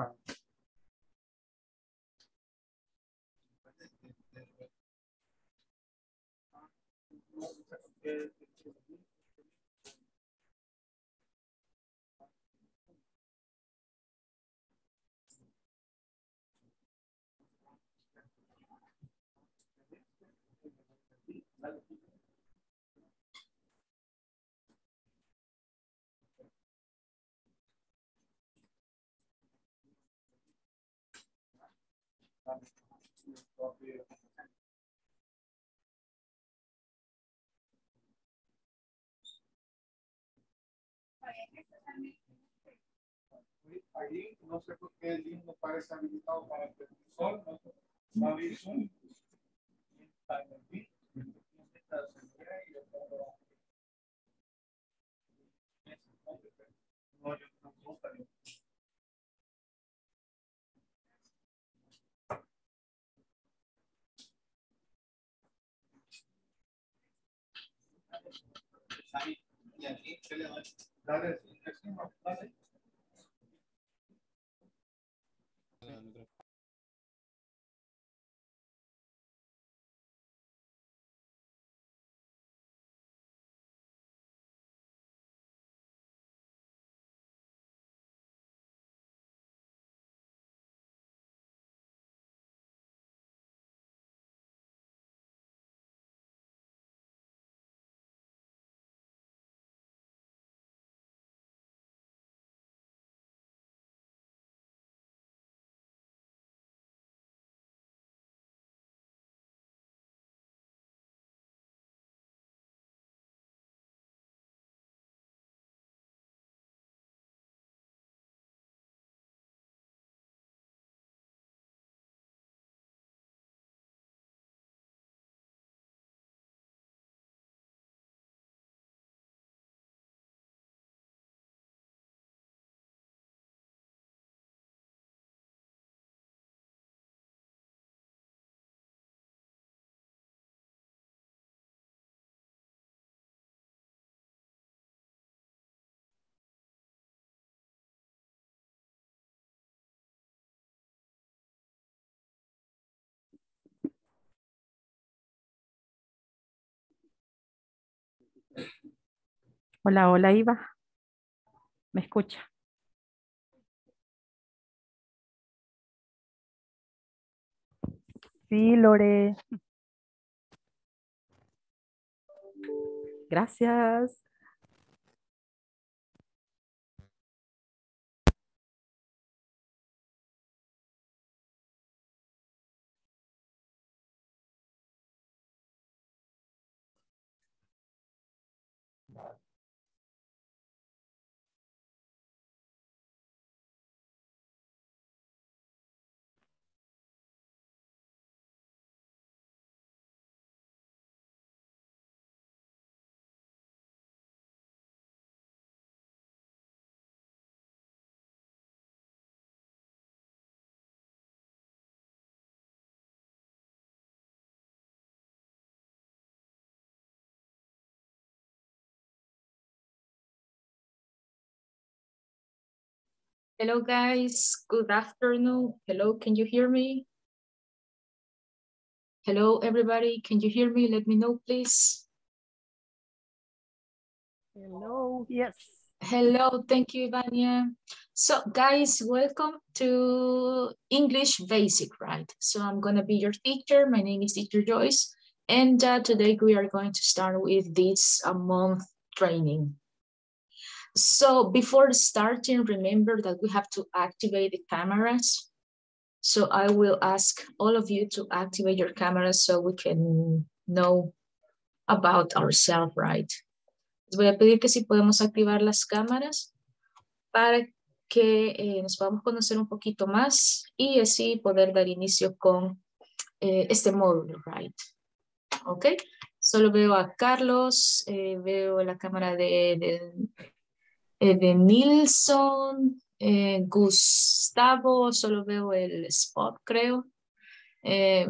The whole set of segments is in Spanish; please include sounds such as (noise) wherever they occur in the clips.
fine. Okay. Ahí no sé por qué el link no parece habilitado para el televisor, no visto. Está en el link. No, yo no me gusta. Sign यानी 11 that is interesting but Hola, hola, Iva. ¿Me escucha? Sí, Lore. Gracias. Hello, guys. Good afternoon. Hello, can you hear me? Hello, everybody. Can you hear me? Let me know, please. Hello, yes. Hello, thank you, Ivania. So, guys, welcome to English Basic, right? So, I'm going to be your teacher. My name is Teacher Joyce. And uh, today we are going to start with this a month training. So before starting, remember that we have to activate the cameras. So I will ask all of you to activate your cameras so we can know about ourselves, right? Les voy a pedir que si podemos activar las cámaras para que eh, nos podamos conocer un poquito más y así poder dar inicio con eh, este módulo, right? Ok, solo veo a Carlos, eh, veo la cámara de, de eh, de Nilsson, eh, Gustavo, solo veo el spot, creo. Eh,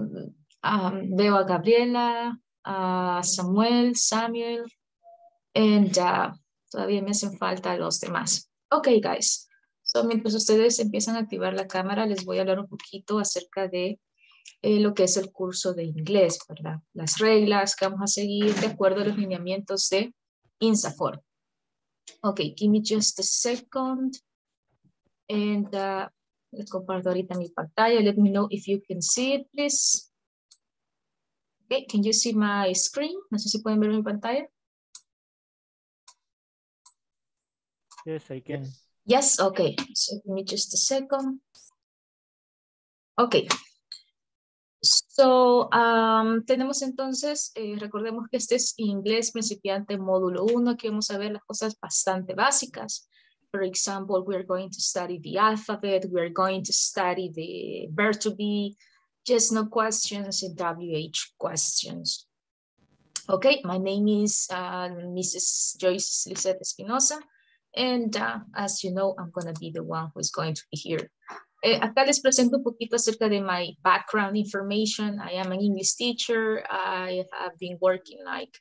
veo a Gabriela, a Samuel, Samuel, and uh, todavía me hacen falta los demás. Okay, guys. So, mientras ustedes empiezan a activar la cámara, les voy a hablar un poquito acerca de lo que es el curso de inglés, ¿verdad? Las reglas que vamos a seguir de acuerdo a los lineamientos de INSAFOR. Okay, give me just a second. And uh, les comparto ahorita mi pantalla. Let me know if you can see it, please. Okay, can you see my screen? No sé si pueden ver mi pantalla. Yes, I can. Yes, okay. So give me just a second. Okay. So, um, tenemos entonces, eh, recordemos que este es inglés principiante módulo 1, aquí vamos a ver las cosas bastante básicas. For example, we're going to study the alphabet, we're going to study the verb to be, just no questions and WH questions. Okay, my name is uh, Mrs. Joyce Lisette Espinosa. And uh, as you know, I'm to be the one who is going to be here. Eh, acá les presento un poquito acerca de my background information. I am an English teacher. I have been working like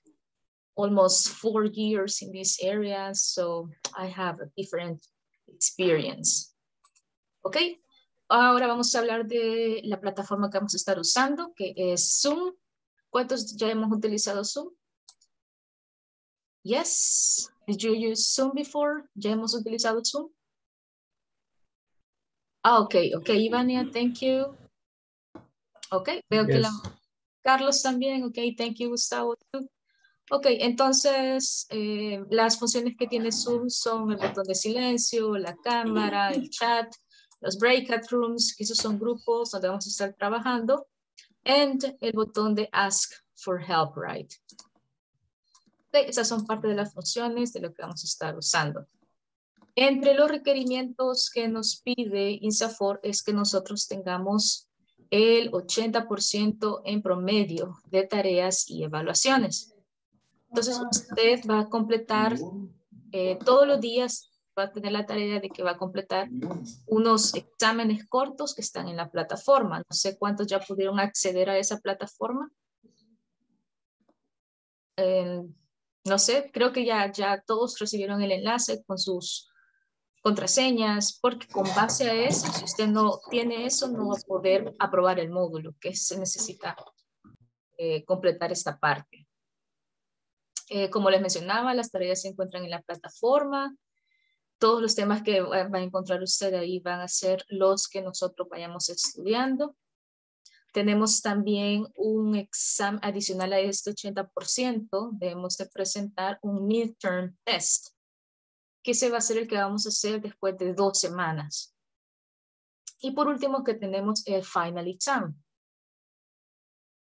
almost four years in this area, so I have a different experience. Ok, ahora vamos a hablar de la plataforma que vamos a estar usando, que es Zoom. ¿Cuántos ya hemos utilizado Zoom? Yes. Did you use Zoom before? ¿Ya hemos utilizado Zoom? Ah, ok, ok, Ivania, thank you. Ok, veo que la... Carlos también, ok, thank you, Gustavo. Ok, entonces eh, las funciones que tiene Zoom son el botón de silencio, la cámara, el chat, los breakout rooms, que esos son grupos donde vamos a estar trabajando, and el botón de ask for help, right? Okay, esas son parte de las funciones de lo que vamos a estar usando. Entre los requerimientos que nos pide INSAFOR es que nosotros tengamos el 80% en promedio de tareas y evaluaciones. Entonces usted va a completar eh, todos los días, va a tener la tarea de que va a completar unos exámenes cortos que están en la plataforma. No sé cuántos ya pudieron acceder a esa plataforma. Eh, no sé, creo que ya, ya todos recibieron el enlace con sus contraseñas, porque con base a eso, si usted no tiene eso, no va a poder aprobar el módulo, que se necesita eh, completar esta parte. Eh, como les mencionaba, las tareas se encuentran en la plataforma. Todos los temas que va a encontrar usted ahí van a ser los que nosotros vayamos estudiando. Tenemos también un examen adicional a este 80%, debemos de presentar un midterm test, que se va a ser el que vamos a hacer después de dos semanas. Y por último que tenemos el final exam.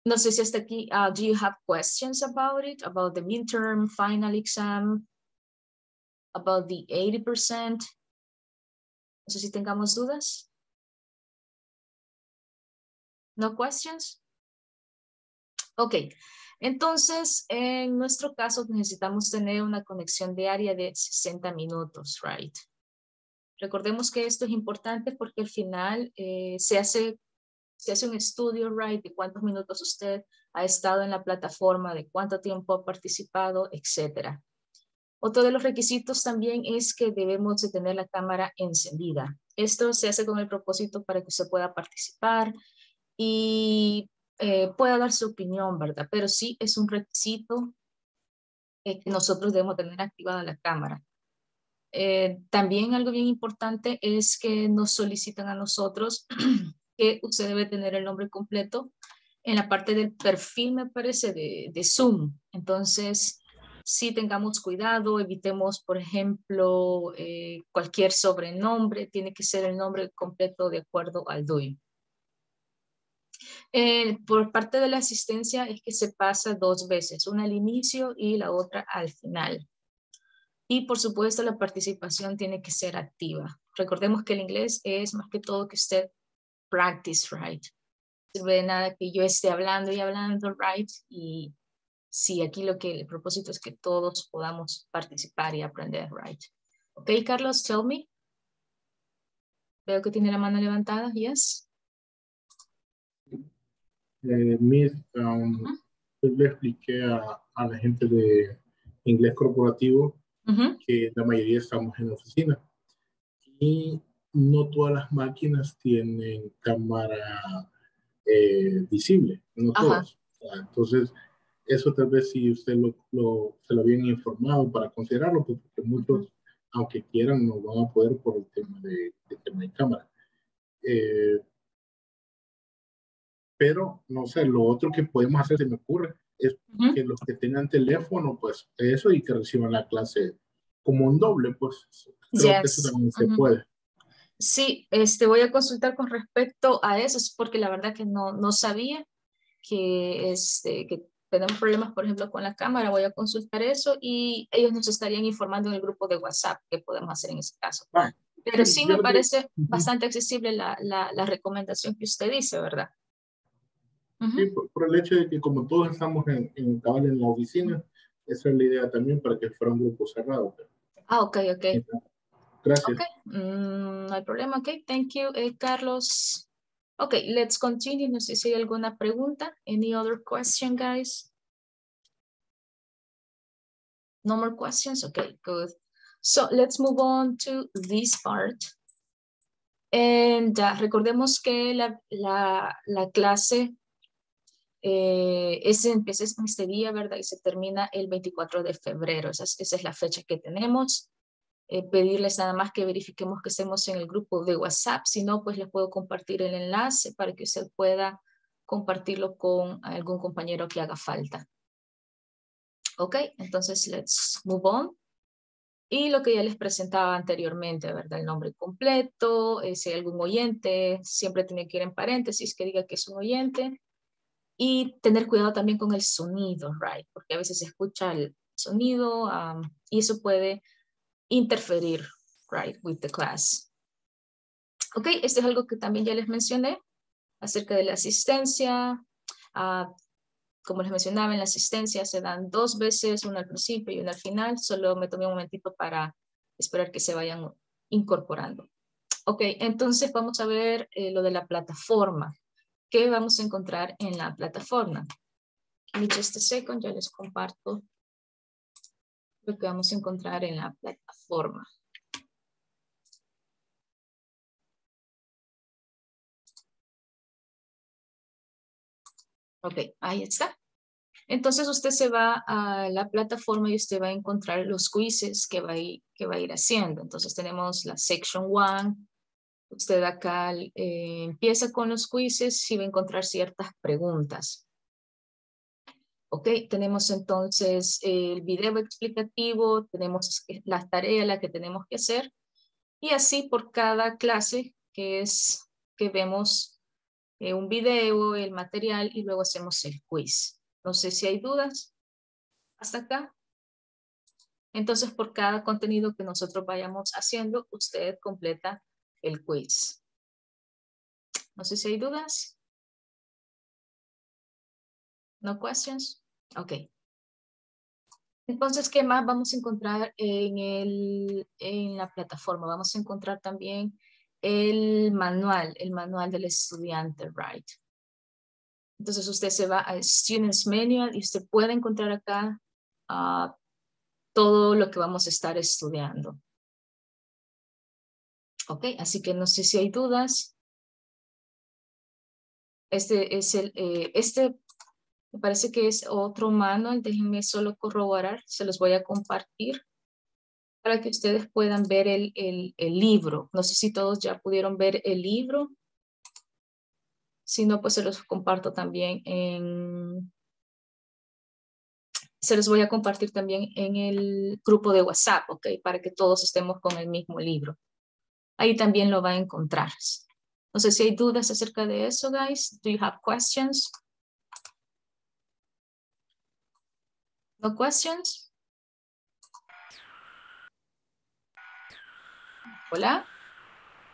No sé si hasta aquí, uh, do you have questions about it, about the midterm, final exam, about the 80%? No sé si tengamos dudas. No questions? Ok, entonces en nuestro caso necesitamos tener una conexión diaria de 60 minutos, right? Recordemos que esto es importante porque al final eh, se, hace, se hace un estudio, right, de cuántos minutos usted ha estado en la plataforma, de cuánto tiempo ha participado, etcétera. Otro de los requisitos también es que debemos de tener la cámara encendida. Esto se hace con el propósito para que usted pueda participar, y eh, pueda dar su opinión, ¿verdad? Pero sí es un requisito que nosotros debemos tener activada la cámara. Eh, también algo bien importante es que nos solicitan a nosotros (clears throat) que usted debe tener el nombre completo en la parte del perfil, me parece, de, Zoom. Entonces, sí tengamos cuidado, evitemos, por ejemplo, eh, cualquier sobrenombre, tiene que ser el nombre completo de acuerdo al DUI. Eh, por parte de la asistencia es que se pasa dos veces, una al inicio y la otra al final. Y por supuesto la participación tiene que ser activa. Recordemos que el inglés es más que todo que usted practice, right? No sirve de nada que yo esté hablando y hablando, right? Y sí, aquí lo que el propósito es que todos podamos participar y aprender, right? Ok, Carlos, tell me. Veo que tiene la mano levantada, yes eh, um, yo le expliqué a, a, la gente de inglés corporativo que la mayoría estamos en la oficina. Y no todas las máquinas tienen cámara eh, visible, no Ajá. todas. Entonces, eso tal vez si usted lo, lo- se lo habían informado para considerarlo, pues, porque muchos, aunque quieran, no van a poder por el tema de, de tema de cámara. Eh, pero, no sé, lo otro que podemos hacer, se me ocurre, es Ujú. que los que tengan teléfono, pues eso y que reciban la clase como un doble, pues creo que eso Yes. también se Ujú. puede. Sí, este, voy a consultar con respecto a eso, es porque la verdad que no, no sabía que, este, que tenemos problemas, por ejemplo, con la cámara. Voy a consultar eso y ellos nos estarían informando en el grupo de WhatsApp qué podemos hacer en ese caso. Ah, Pero sí, sí me parece bastante accesible la, la, la recomendación que usted dice, ¿verdad? Ujú. Sí, por, por el hecho de que como todos estamos en, en, cabal en la oficina, esa es la idea también para que fuera un grupo cerrado. Ah, ok, ok. Gracias. Okay, mm, no hay problema. Okay, thank you, eh, Carlos. Okay, let's continue. No sé si hay alguna pregunta. Any other question, guys? No more questions? Okay, good. So let's move on to this part. And uh, recordemos que la, la, la clase eh, ese empieza este día, ¿verdad? Y se termina el 24 de febrero. Esa es, esa es la fecha que tenemos eh, pedirles nada más que verifiquemos que estemos en el grupo de WhatsApp. Si no, pues les puedo compartir el enlace para que usted pueda compartirlo con algún compañero que haga falta. Ok, entonces let's move on. Y lo que ya les presentaba anteriormente, ¿verdad? El nombre completo, eh, si hay algún oyente, siempre tiene que ir en paréntesis que diga que es un oyente. Y tener cuidado también con el sonido, right? Porque a veces se escucha el sonido um, y eso puede interferir, right, with the class. Ok, esto es algo que también ya les mencioné acerca de la asistencia. Uh, como les mencionaba, en la asistencia se dan dos veces, una al principio y una al final. Solo me tomé un momentito para esperar que se vayan incorporando. Ok, entonces vamos a ver eh, lo de la plataforma. ¿Qué vamos a encontrar en la plataforma? Me just a second, ya les comparto lo que vamos a encontrar en la plataforma. Ok, ahí está. Entonces usted se va a la plataforma y usted va a encontrar los quizzes que va a ir, que va a ir haciendo. Entonces tenemos la section 1. Usted acá eh, empieza con los quizzes y va a encontrar ciertas preguntas. Ok, tenemos entonces el video explicativo, tenemos las tareas la que tenemos que hacer y así por cada clase que es que vemos eh, un video, el material y luego hacemos el quiz. No sé si hay dudas hasta acá. Entonces por cada contenido que nosotros vayamos haciendo, usted completa el quiz. No sé si hay dudas. No questions. Ok. Entonces, ¿qué más vamos a encontrar en, el, en la plataforma? Vamos a encontrar también el manual, el manual del estudiante, right? Entonces usted se va a Students Manual y usted puede encontrar acá uh, todo lo que vamos a estar estudiando. Ok, así que no sé si hay dudas. Este es el, eh, este me parece que es otro manual, déjenme solo corroborar, se los voy a compartir para que ustedes puedan ver el, el, el libro. No sé si todos ya pudieron ver el libro. Si no, pues se los comparto también en... Se los voy a compartir también en el grupo de WhatsApp, ¿ok? Para que todos estemos con el mismo libro. Ahí también lo va a encontrar. No sé si hay dudas acerca de eso, guys. Do you have questions? No questions? Hola.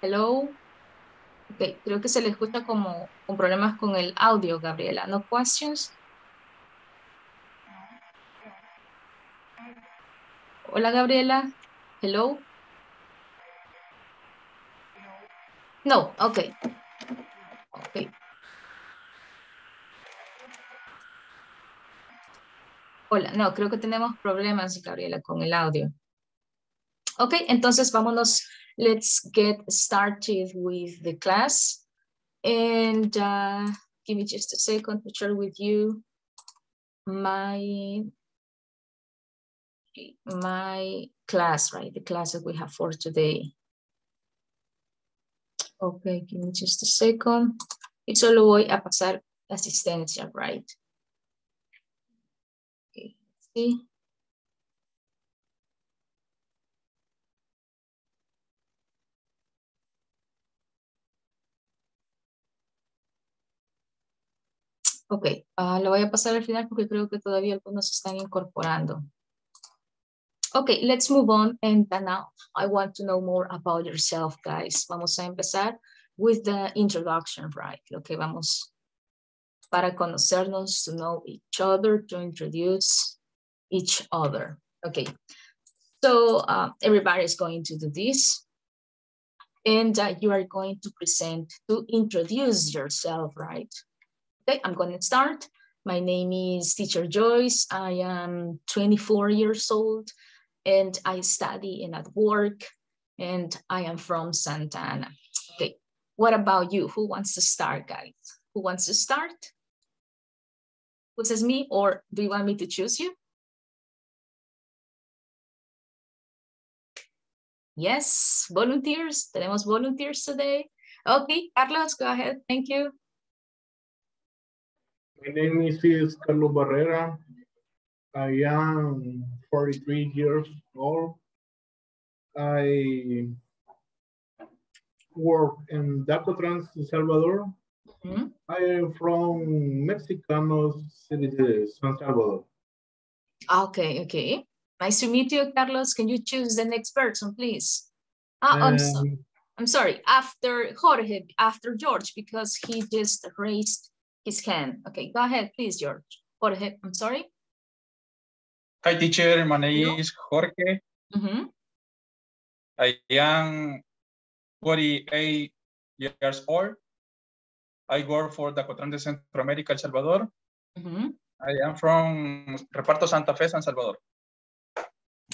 Hello. Ok, creo que se le escucha como con problemas con el audio, Gabriela. No questions? Hola, Gabriela. Hello. No, ok. Ok. Hola, no, creo que tenemos problemas, Gabriela, con el audio. Ok, entonces vámonos. Let's get started with the class. And uh, give me just a second to share with you my my class, right? The class that we have for today. Okay, give me just a second. Y solo voy a pasar asistencia, right? Okay, see. Ok, uh, lo voy a pasar al final porque creo que todavía algunos se están incorporando. Okay, let's move on. And now I want to know more about yourself, guys. Vamos a empezar with the introduction, right? Que vamos para conocernos, to know each other, to introduce each other. Okay, so uh, everybody is going to do this. And uh, you are going to present, to introduce yourself, right? Okay, I'm going to start. My name is Teacher Joyce. I am 24 years old and I study and at work and I am from Santa Ana. Okay, what about you? Who wants to start, guys? Who wants to start? Who says me or do you want me to choose you? Yes, volunteers. Tenemos volunteers today. Okay, Carlos, go ahead. Thank you. My name is, Carlos Barrera. I am 43 years old. I work in Dacotrans, El Salvador. Mm -hmm. I am from Mexicano City, San Salvador. Okay, okay. Nice to meet you, Carlos. Can you choose the next person, please? Oh, I'm, so, Um, I'm sorry, after Jorge, after George, because he just raised his hand. Okay, go ahead, please, George. Jorge, I'm sorry. Hi, teacher. My name Hello. is Jorge. Mhm. I am 48 years old. I work for Dacotrans de Centroamérica, El Salvador. Mhm. I am from Reparto Santa Fe, San Salvador.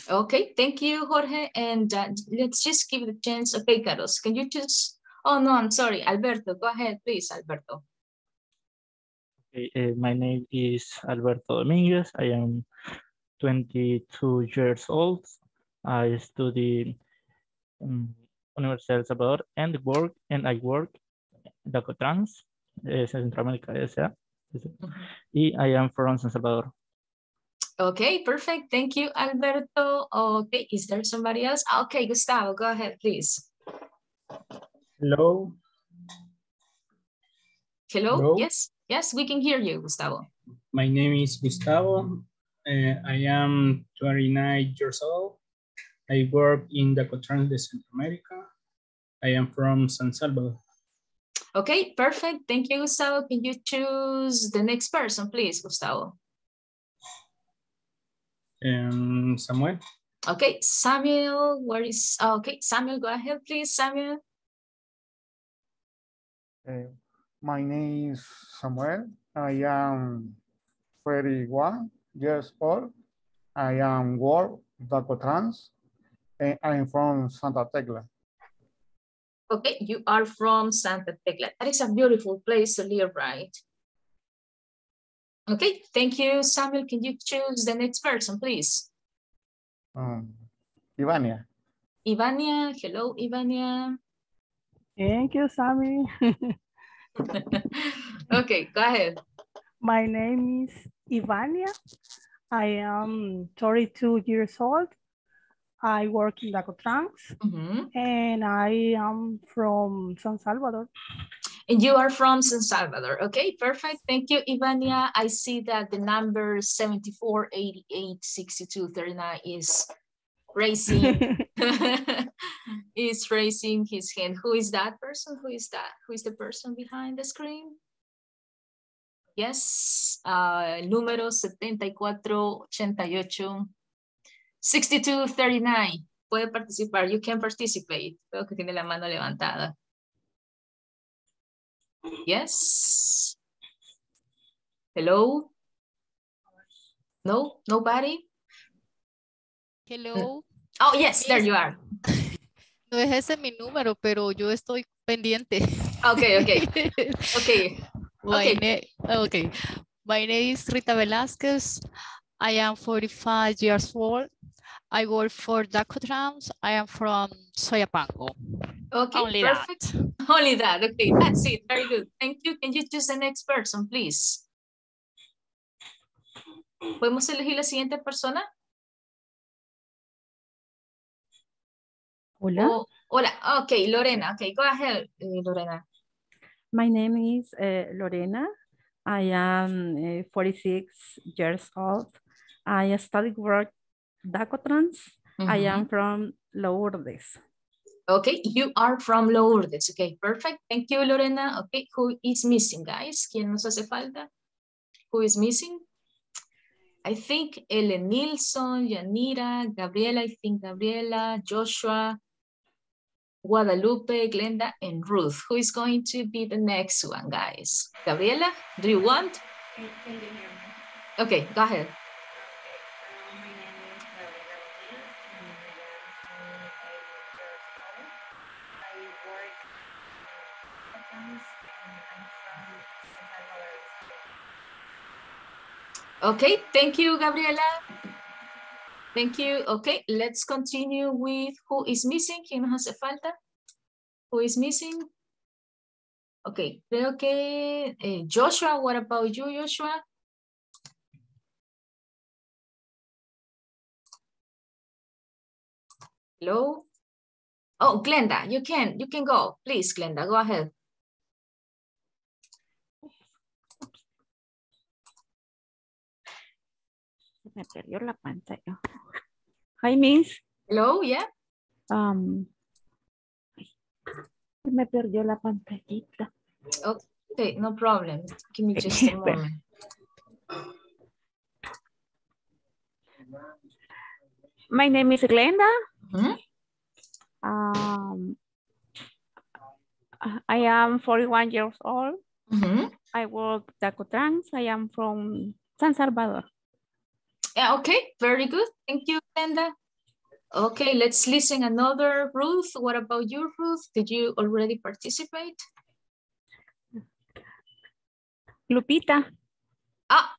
Okay, thank you, Jorge. And uh, let's just give the chance. Okay, Carlos, can you just? Oh, no, I'm sorry. Alberto, go ahead, please, Alberto. Okay, uh, my name is Alberto Dominguez. I am 22 years old. I study in Universidad El Salvador and work and I work Dacotrans, eh, Centroamérica S.A. Y I am from San Salvador. Okay, perfect. Thank you, Alberto. Okay, is there somebody else? Okay, Gustavo, go ahead, please. Hello, Hello? Hello? Yes, yes, we can hear you, Gustavo. my name is Gustavo. Uh, I am 29 years old. I work in Dacotrans de Centroamérica. I am from San Salvador. Okay, perfect. Thank you, Gustavo. Can you choose the next person, please, Gustavo? Um, Samuel, Okay, Samuel, where is, oh, okay, Samuel, go ahead, please, Samuel. Uh, my name is Samuel. I am 31 years old. I am work Dacotrans and I'm from Santa Tecla. Okay, you are from Santa Tecla. That is a beautiful place to live, right? Okay, thank you, Samuel. Can you choose the next person, please? Um, Ivania. Ivania, hello, Ivania. Thank you, Sammy. (laughs) (laughs) okay, go ahead. My name is Ivania. I am 32 years old. I work in Dacotrans Mhm. and I am from San Salvador. And you are from San Salvador. Okay, perfect. Thank you, Ivania. I see that the number 74, 88, 62, 39 is raising, (laughs) (laughs) is raising his hand. Who is that person? Who is that? Who is the person behind the screen? Yes, uh, el número 7488 6239. Puede participar. You can participate. Veo que tiene la mano levantada. Yes. Hello? No, nobody? Hello, Oh, yes, there you are. No es ese mi número, pero yo estoy pendiente. Okay, okay. (laughs) Okay. My Okay. name, okay. My name is Rita Velasquez. I am 45 years old. I work for Dacotrans. I am from Soyapango. Okay, Only perfect. that. (laughs) Only that. Okay, that's it. Very good. Thank you. Can you choose the next person, please? ¿Podemos elegir la siguiente persona? Hola, O- hola. Okay, Lorena. Okay, go ahead, eh, Lorena. My name is uh, Lorena. I am uh, 46 years old. I studied work Dacotrans. I am from Lourdes. Okay, you are from Lourdes. Okay, perfect. Thank you, Lorena. Okay, who is missing, guys? ¿Quién nos hace falta? Who is missing? I think Ellen Nilsson, Yanira, Gabriela, I think Gabriela, Joshua, Guadalupe, Glenda, and Ruth. Who is going to be the next one, guys? Gabriela, do you want? Okay, go ahead. Okay, thank you, Gabriela. Thank you. Okay, let's continue with who is missing. ¿Quién nos hace falta? Who is missing? Okay, creo que eh, Joshua, what about you, Joshua? Hello? Oh, Glenda, you can, you can go. Please, Glenda, go ahead. Me perdió la pantalla. Hi, Miss. Hello, yeah? Um, me perdió la pantallita. Okay, no problem. Give me (laughs) just a moment. My name is Glenda. Mhm. Um, I am 41 years old. Mhm. I work Dacotrans. I am from San Salvador. Yeah, okay, very good. Thank you, Glenda. Okay, let's listen another Ruth. What about you, Ruth? Did you already participate? Lupita. Ah,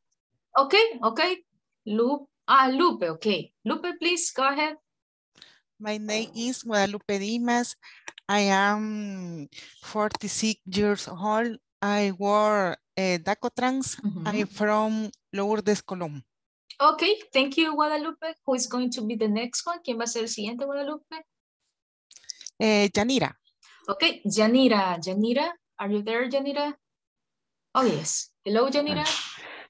okay, okay. Lupe, ah, Lupe, okay. Lupe, please, go ahead. My name is Guadalupe Dimas. I am 46 years old. I work at Dacotrans. I'm from Lourdes, Colón. Okay, thank you, Guadalupe. Who is going to be the next one? ¿Quién va a ser el siguiente, Guadalupe? Eh, Yanira. Okay, Janira. Janira, are you there, Janira? Oh, yes. Hello, Janira.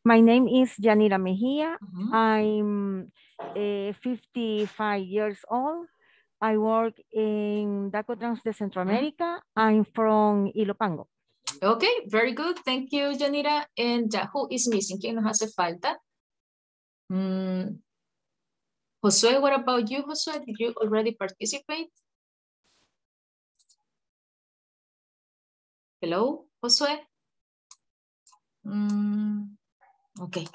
My name is Yanira Mejia. I'm uh, 55 years old. I work in Dacotrans de Centroamérica. I'm from Ilopango. Okay, very good. Thank you, Janira. And uh, who is missing? ¿Quién nos hace falta? Mm, Josué, what about you, Josué? Did you already participate? Hello, Josué? Mm, okay,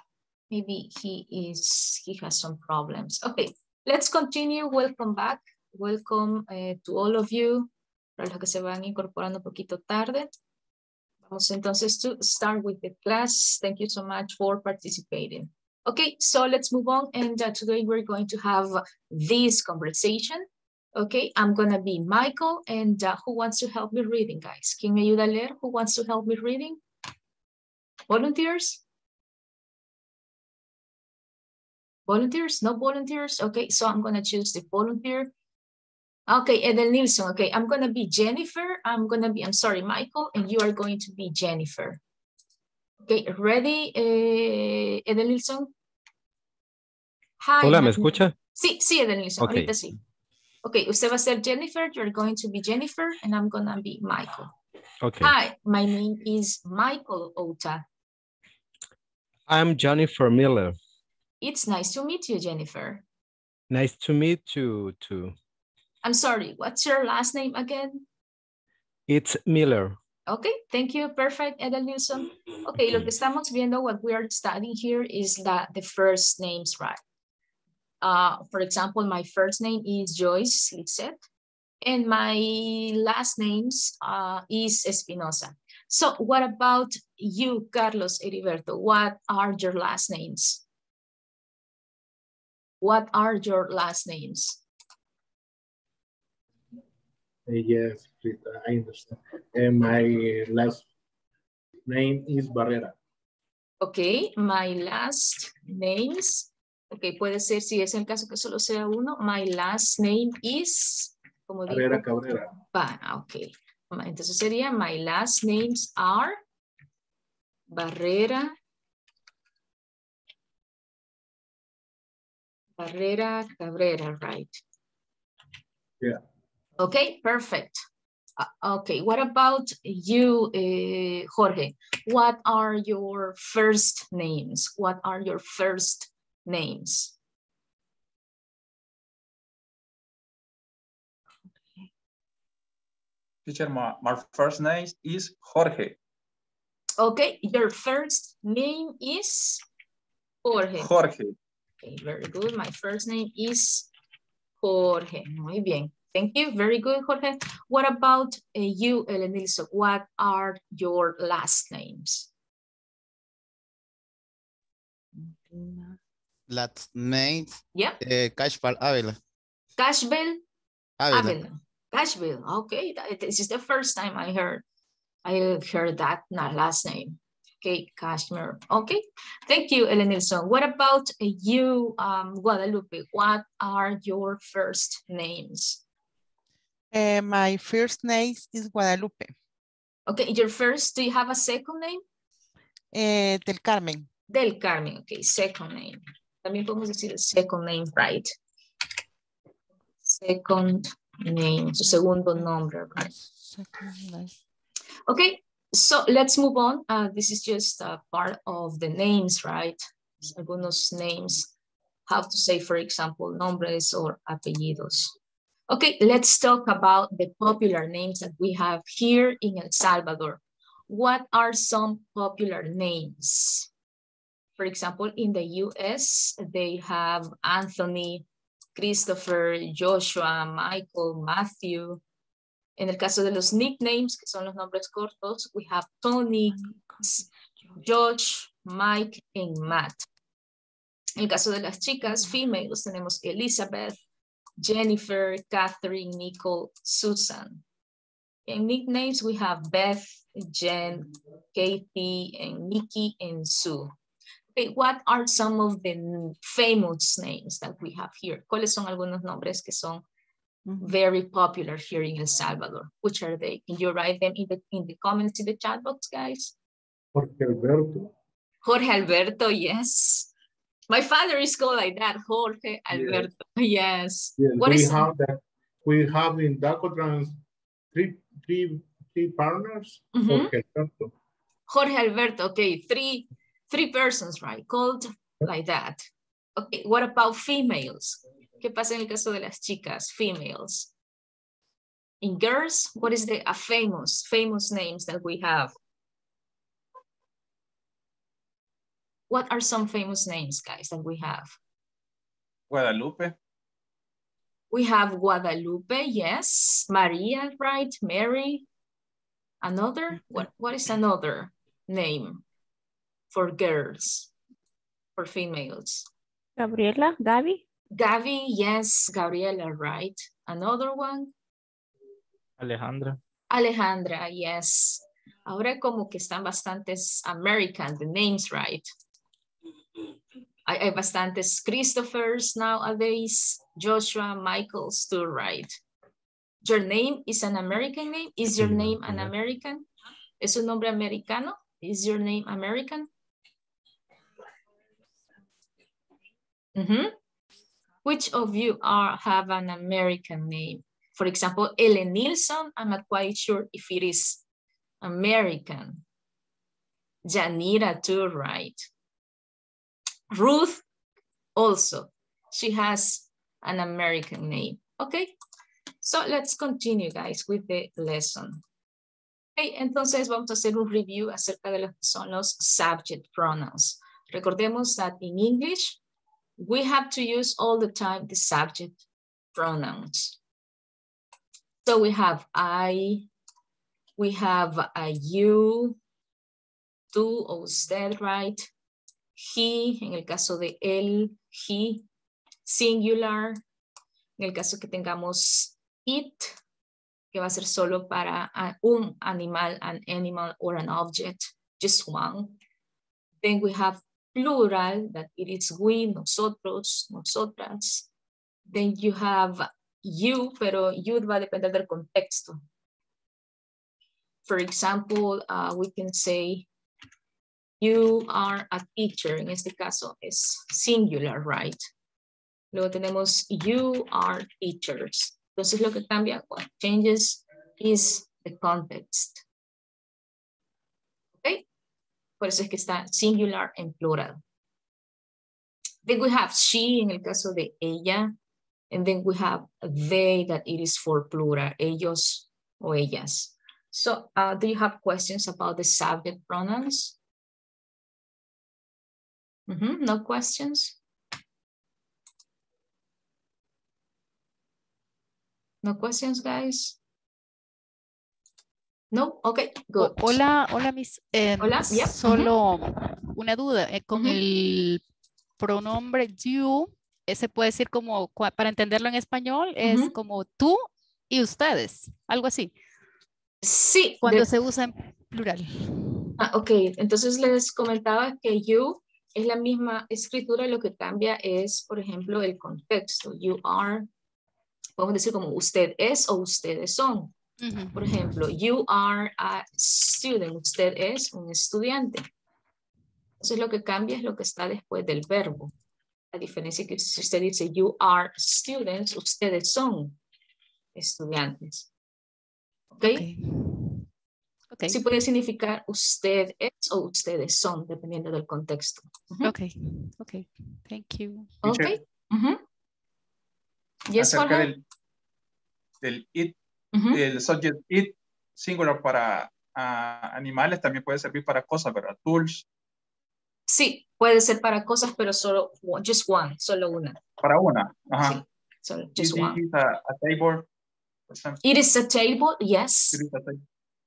maybe he is, he has some problems. Okay, let's continue. Welcome back. Welcome eh, to all of you. Para los que se van incorporando un poquito tarde. Vamos entonces to start with the class. Thank you so much for participating. Okay, so let's move on. And uh, today we're going to have this conversation. Okay, I'm gonna be Michael. And uh, who wants to help me reading, guys? ¿Quién me leer? Who wants to help me reading? Volunteers? Volunteers? No volunteers? Okay, so I'm gonna choose the volunteer. Okay, Edel Nilsson. Okay, I'm gonna be Jennifer. I'm gonna be, I'm sorry, Michael, and you are going to be Jennifer. Okay, ready, eh, Edel Nilsson? Hi. Hola, ¿me escucha? Sí, sí, Edel Nilsson, Ok. ahorita sí. Okay, usted va a ser Jennifer, you're going to be Jennifer, and I'm gonna be Michael. Okay. Hi, my name is Michael Ota. I'm Jennifer Miller. It's nice to meet you, Jennifer. Nice to meet you too. I'm sorry, what's your last name again? It's Miller. Okay, thank you. Perfect, Edel Nilsson. Okay, lo que estamos viendo, what we are studying here is that the first names, right? uh, for example, my first name is Joyce Lisette, and my last names uh, is Espinosa. So what about you, Carlos Heriberto? What are your last names? What are your last names? Yes, Rita, I understand. And my last name is Barrera. Okay, my last names. Okay, puede ser, si es el caso que solo sea uno, my last name is, como Barrera Cabrera. Ba- ok. Entonces sería, my last names are Barrera, Barrera Cabrera, right? Yeah. Okay, perfect. Uh, okay, what about you, eh, Jorge? What are your first names? What are your first names? Teacher, my, my first name is Jorge. Okay, your first name is Jorge. Jorge. Okay, very good. My first name is Jorge. Muy bien. Thank you. Very good, Jorge. What about uh, you, Elenilso? What are your last names? Last name. Yep. Eh, Cashpal Ávila. Cashbell Ávila. Avila. Cashville. Okay, this is the first time I heard I heard that not last name. Okay, Kashmir. Okay, thank you, Elenilson. What about uh, you, um, Guadalupe? What are your first names? Eh, my first name is Guadalupe. Okay, your first, do you have a second name? Eh, del Carmen. Del Carmen, okay, second name. También podemos decir second name, right? Second name, su segundo nombre, right? Okay, so let's move on. Uh, this is just a part of the names, right? Algunos names, have to say, for example, nombres or apellidos. Okay, let's talk about the popular names that we have here in El Salvador. What are some popular names? For example, in the US, they have Anthony, Christopher, Joshua, Michael, Matthew. En el caso de los nicknames, que son los nombres cortos, we have Tony, Josh, Mike, and Matt. En el caso de las chicas, females, tenemos Elizabeth, Jennifer, Catherine, Nicole, Susan. In nicknames, we have Beth, Jen, Katie, and Nikki, and Sue. Okay, what are some of the famous names that we have here? ¿Cuáles son algunos nombres que son very popular here in El Salvador? Which are they? Can you write them in the in the comments in the chat box, guys? Jorge Alberto. Jorge Alberto, yes. My father is called like that, Jorge Alberto. Yes. Yes, What we is have that. We have in Dacotrans three, three, three partners. Mhm. Jorge Alberto. Jorge Alberto? Okay, three three persons, right? Called like that. Okay, what about females? ¿Qué pasa en el caso de las chicas, females? In girls, what is the a famous famous names that we have? What are some famous names, guys, that we have? Guadalupe. We have Guadalupe, yes. Maria, right? Mary. Another? What, what is another name for girls, for females? Gabriela, Gaby. Gaby, yes. Gabriela, right? Another one? Alejandra. Alejandra, yes. Ahora como que están bastantes American, the names, right? Hay, hay bastantes Christophers nowadays, Joshua, Michael, Stu, right? Your name is an American name? Is your name an American? ¿Es un nombre americano? Is your name American? Mhm. Which of you are have an American name? For example, Ellen Nilsson, I'm not quite sure if it is American. Janira too, right? Ruth also, she has an American name. Okay, so let's continue guys with the lesson. Okay, entonces vamos a hacer un review acerca de lo que son los subject pronouns. Recordemos that in English, we have to use all the time the subject pronouns. So we have I, we have a you, tú o usted, right? He, en el caso de él, he, singular. En el caso que tengamos it, que va a ser solo para un animal, an animal or an object, just one. Then we have plural, that it is we, nosotros, nosotras. Then you have you, pero you va a depender del contexto. For example, uh, we can say, you are a teacher. En este caso es singular, right? Luego tenemos you are teachers. Entonces lo que cambia, what changes is the context. ¿Ok? Por eso es que está singular en plural. Then we have she en el caso de ella. And then we have they that it is for plural, ellos o ellas. So uh, do you have questions about the subject pronouns? No questions? No questions, guys? No? Okay, good. Hola, hola, Miss. Em, Hola, Solo una duda. eh, con el pronombre you, ese puede decir como, para entenderlo en español, es como tú y ustedes, algo así. Sí. Cuando de- se usa en plural. Ah, ok, entonces les comentaba que you es la misma escritura, lo que cambia es, por ejemplo, el contexto. You are, podemos decir como usted es o ustedes son. Por ejemplo, you are a student, usted es un estudiante. Entonces lo que cambia es lo que está después del verbo. La diferencia es que si usted dice you are students, ustedes son estudiantes. ¿Ok? Ok. Sí puede significar usted es o ustedes son, dependiendo del contexto. Ujú. Ok, ok. Thank you. Ok. Teacher, ujú. Yes, acerca Jorge. del, del it, Ujú. el subject it, singular para ah, animales, también puede servir para cosas, ¿verdad? Tools, Sí, puede ser para cosas, pero solo, one- just one, solo una. para una. Ajá. Solo, It just one. is a, a table. It is a table, yes. It is a table.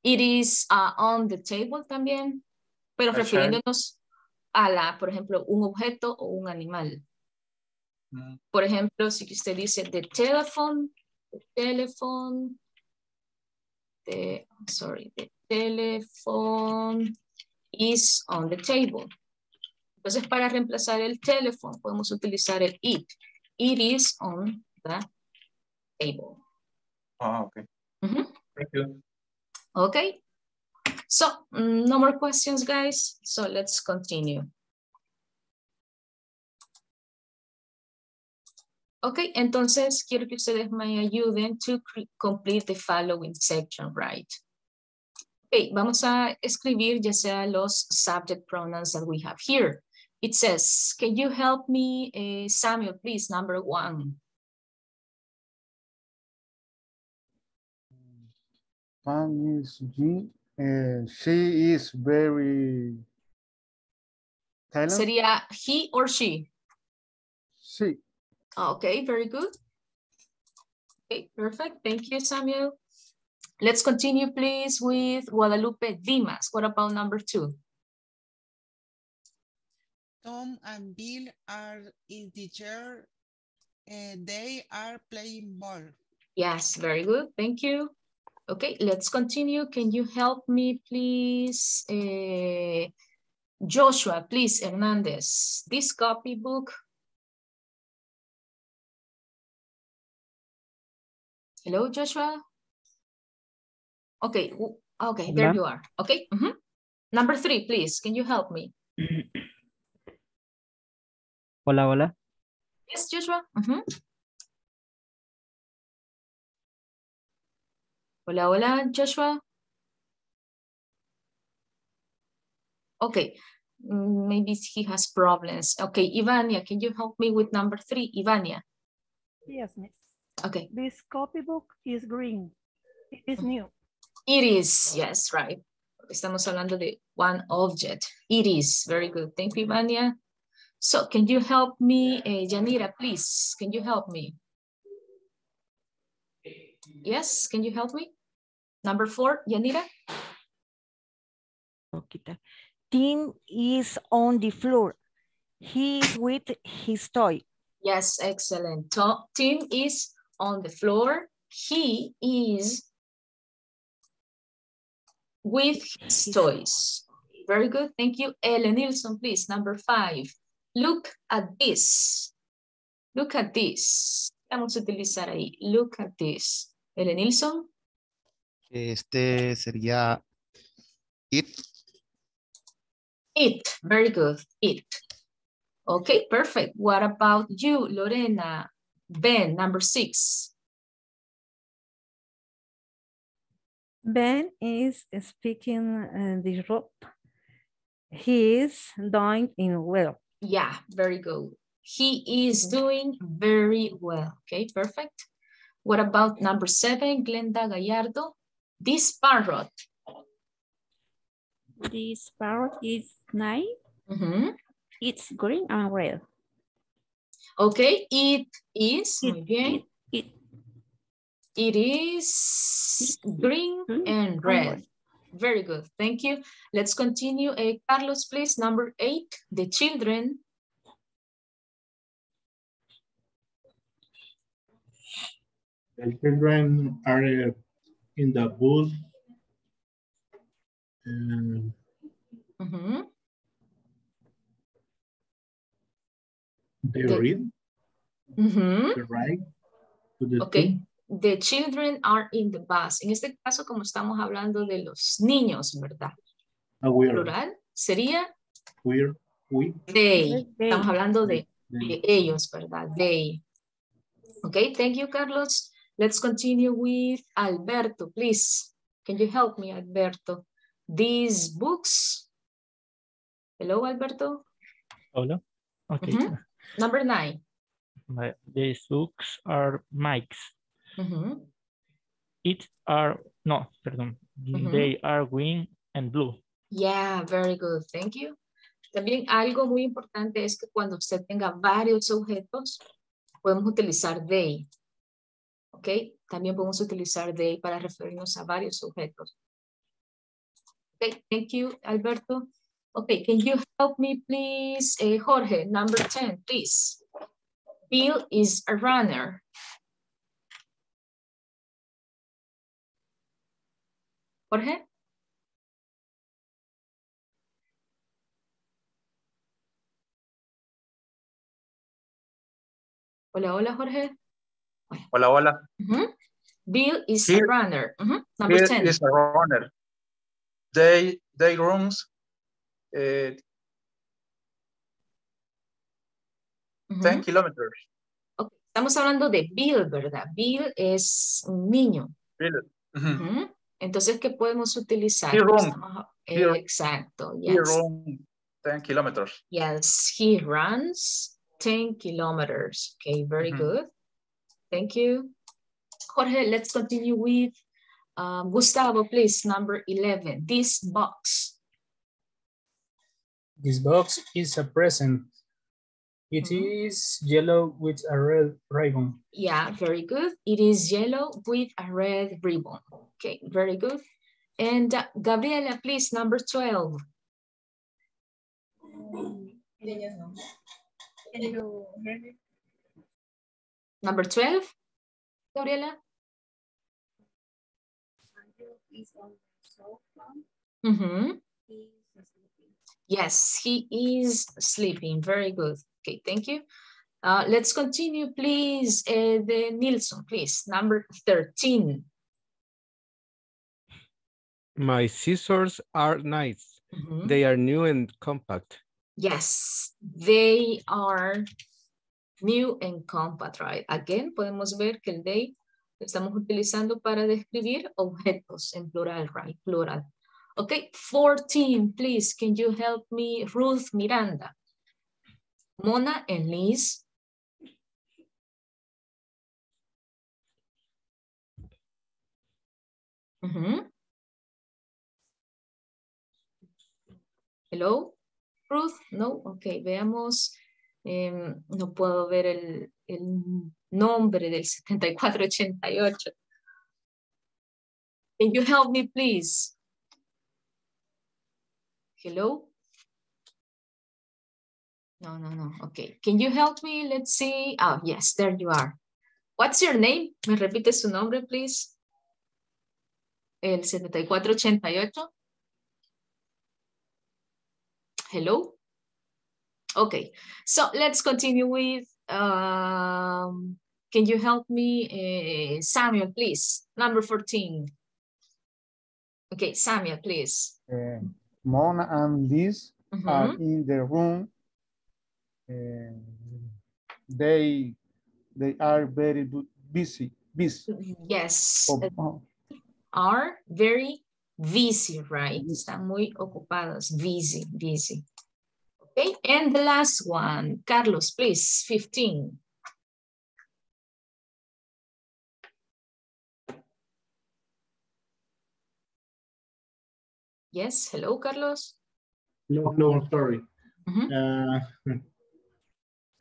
It is uh, on the table también, pero A refiriéndonos a la, por ejemplo, un objeto o un animal. Mm, Por ejemplo, si usted dice the telephone, the telephone, the, sorry, the telephone is on the table. Entonces, para reemplazar el teléfono, podemos utilizar el it. It is on the table. Ah, ok. Thank you. Okay. So, mm, no more questions, guys. So let's continue. Ok, entonces quiero que ustedes me ayuden to complete the following section, right? Ok, vamos a escribir ya sea los subject pronouns that we have here. It says, can you help me, eh, Samuel, please, number one. Pan is G. eh, she is very talented. Sería he or she? She. Okay, very good. Okay, perfect. Thank you, Samuel. Let's continue, please, with Guadalupe Dimas. What about number two? Tom and Bill are in the chair. and they are playing ball. Yes, very good. Thank you. Okay, let's continue. Can you help me, please? Eh, Joshua, please, Hernandez. This copybook. Hello, Joshua? Okay, okay, there Hola. you are. Okay. mhm. Number three, please. Can you help me? Hola, hola. Yes, Joshua. Mhm. Hola, hola, Joshua. Okay, mm, maybe he has problems. Okay, Ivania, can you help me with number three? Ivania. Yes, miss. Okay. This copybook is green. It is new. It is, yes, right. Estamos hablando de one object. It is, very good. Thank you, Ivania. So can you help me, uh, Yanira, please? Can you help me? Yes, can you help me? Number four, Yanira? Tim is on the floor. He is with his toy. Yes, excellent. To Tim is on the floor. He is with his toys. Very good, thank you. Ellen Nilsson, please, number five. Look at this. Look at this. Vamos a utilizar ahí. Look at this. Ellen Nilsson. Este sería it. It. Very good. It. Okay, perfect. What about you, Lorena? Ben, number six. Ben is speaking uh, the rope. He is doing in well. Yeah, very good. He is doing very well. Okay, perfect. What about number seven, Glenda Gallardo? This parrot. This parrot is nice. Mm -hmm. It's green and red. Okay, it is, It- muy bien. It, It is green and red. Very good, thank you. Let's continue. Uh, Carlos, please, number eight, the children. The children are uh, in the booth. And Mhm. they The- read, Mhm. they write to the Okay, school. the children are in the bus. En este caso, como estamos hablando de los niños, ¿verdad? Ah, we are, Plural, sería we're, we, they. Estamos hablando de, de ellos, ¿verdad? They. Okay, thank you, Carlos. Let's continue with Alberto, please. Can you help me, Alberto? These books. Hello, Alberto. Hola. Okay. Number nine. These books are mics. It are, no, perdón. They are green and blue. Yeah, very good. Thank you. También algo muy importante es que cuando usted tenga varios objetos, podemos utilizar they. ¿Ok? También podemos utilizar they para referirnos a varios objetos. Ok, thank you, Alberto. Okay, can you help me, please? Eh, Jorge, number 10, please. Bill is a runner. Jorge? Hola, hola, Jorge. Hola, hola. Mhm. Bill is a Here- runner. Mhm. Number Here 10. is a runner. They, they runs eh, 10 Ujú. kilometers. Ok, Estamos hablando de Bill, ¿verdad? Bill es un niño. Ujú. Entonces, ¿qué podemos utilizar? He runs. He- eh, exacto, He yes. runs 10 kilometers. Yes, he runs 10 kilometers. Okay, very Mhm. good. Thank you. Jorge, let's continue with um, Gustavo, please, number 11. This box. This box is a present. It is yellow with a red ribbon. Yeah, very good. It is yellow with a red ribbon. Okay, very good. And uh, Gabriela, please, number 12. Number 12, Gabriela? Mhm. Yes, he is sleeping. Very good. Okay, thank you. Uh, let's continue, please. Uh, the Nilsson, please. Number 13. My scissors are nice. Mhm. They are new and compact. Yes, they are new and compact, right? Again, podemos ver que el they estamos utilizando para describir objetos en plural, right? Plural. Okay, 14, please. Can you help me, Ruth Miranda? Mona and Liz. Hello, Ruth? No, ok, veamos. Em, no puedo ver el, el nombre del 7488. Can you help me, please? Hello? No, no, no. Okay. Can you help me? Let's see. Oh, yes, there you are. What's your name? ¿Me repite su nombre, please? El 7488. Hello? Okay, so let's continue with, um, can you help me? Uh, Samuel, please, number 14. Okay, Samuel, please. Uh, Mona and Liz Mm -hmm. are in the room. Uh, they they are very busy. Busy. Yes, Oh, oh, are very busy, right? Están muy ocupados, busy, busy. Okay, and the last one, Carlos, please, 15. Yes, hello, Carlos. No, no, I'm sorry. Mhm. Uh,